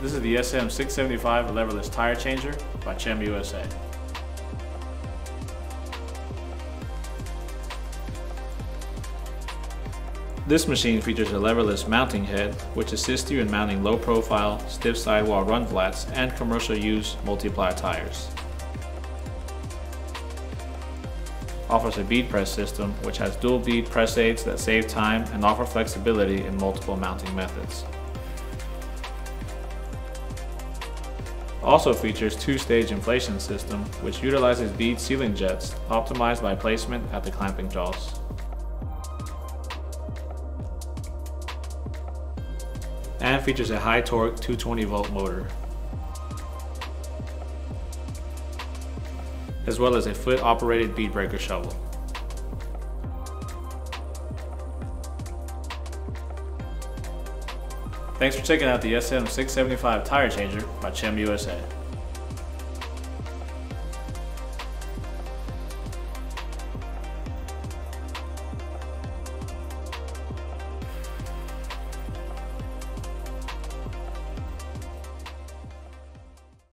This is the SM675 leverless tire changer by CEMB USA. This machine features a leverless mounting head, which assists you in mounting low-profile, stiff sidewall run flats and commercial use multi-ply tires. Offers a bead press system, which has dual bead press aids that save time and offer flexibility in multiple mounting methods. Also features two-stage inflation system, which utilizes bead sealing jets, optimized by placement at the clamping jaws. and features a high torque 220 volt motor. as well as a foot operated bead breaker shovel. Thanks for checking out the SM675 tire changer by CEMB USA.